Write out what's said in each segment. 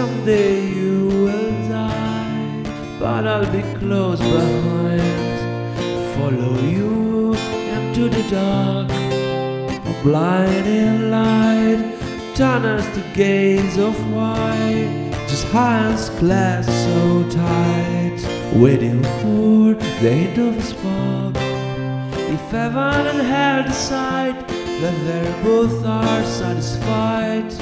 someday you will die, but I'll be close behind. Follow you into the dark, a blinding light tunnels to gates of white, just hands clasped so tight, waiting for the hint of a spark. If heaven and hell decide that they both are satisfied,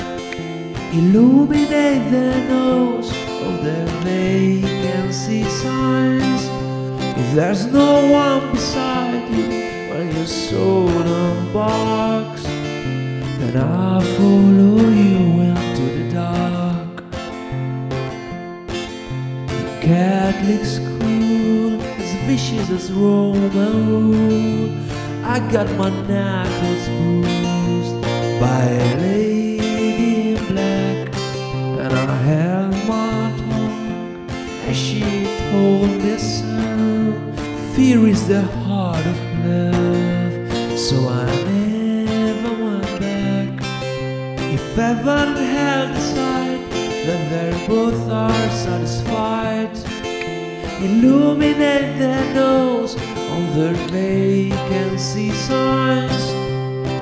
illuminate oh, the nose of their vacancy signs. If there's no one beside you when your soul unbox, then I'll follow you into the dark. The Catholic school, as vicious as Roman rule, I got my knuckles bruised by a lady in black, and I held my tongue as she told me, son, fear is the heart of love, so I never went back. If heaven and hell decide that they both are satisfied, illuminate their nose on their vacancy signs.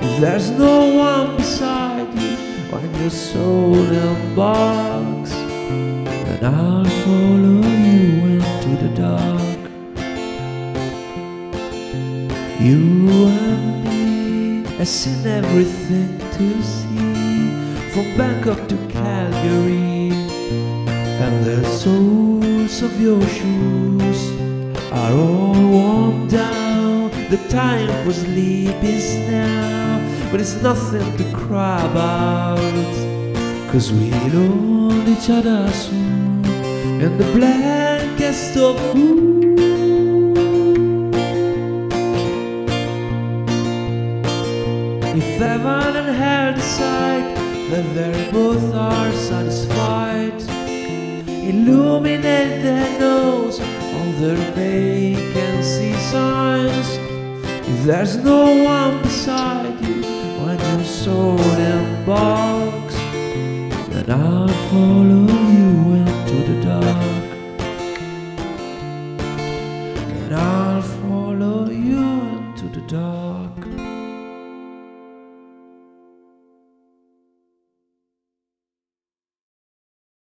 If there's no one beside you when your soul embarks, then I'll follow you into the dark. You and me have seen everything to see from Bangkok to Calgary, and the soles of your shoes are all worn. The time for sleep is now, but it's nothing to cry about. Cause we'll hold each other soon in the blankest of who. If heaven and hell decide that they both are satisfied, illuminate their nose on their. If there's no one beside you when your soul embarks, then I'll follow you into the dark. And I'll follow you into the dark.